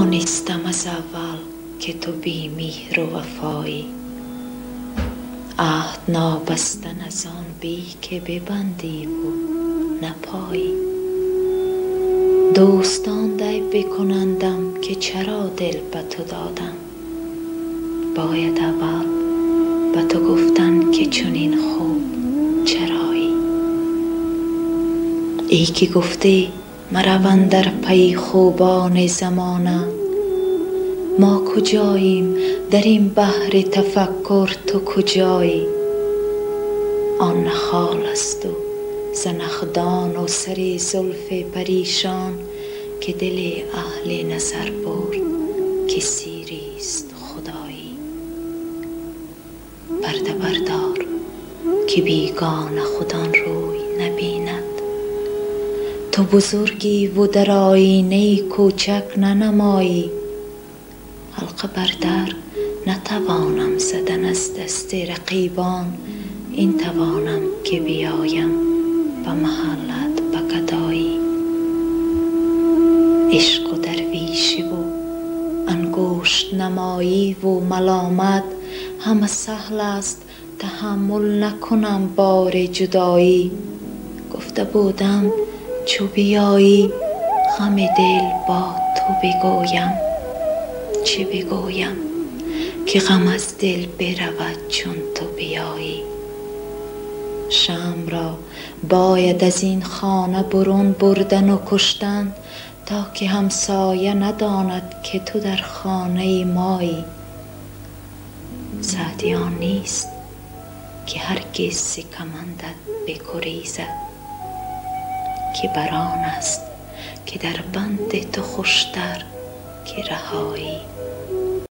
ندانستم از اول که تو بی مهر و وفایی عهد نابستن از آن بی که ببندی و نپایی دوستان دی بکنندم که چرا دل به تو دادم باید اول به تو گفتن که چنین خوب چرایی ای که مرو اندر پی خوبان زمانه. ما کجاییم؟ در این بحر تفکر تو کجایی؟ آن خال است و زنخدان و سر زلف پریشان که دل اهل نظر برد که سیریست خدایی. پرده بردار که بیگانه خود آن روی نبیند. تو بزرگی و در آیینه کوچک ننمایی. حلقه بر در نتوانم زدن از دست رقیبان. این توانم که بیایم به محلت به گدایی. عشق و درویشی و انگشت نمایی و ملامت همه سهل است. تحمل نکنم بار جدایی. گفته بودم چو بیایی غم دل با تو بگویم. چه بگویم که غم از دل برود چون تو بیایی. شمع را باید از این خانه برون بردن و کشتن تا که همسایه نداند که تو در خانه مایی. سعدی آن نیست که هرگز ز کمندت بگریزد که بر آن است که در بند تو خوشتر که رهایی.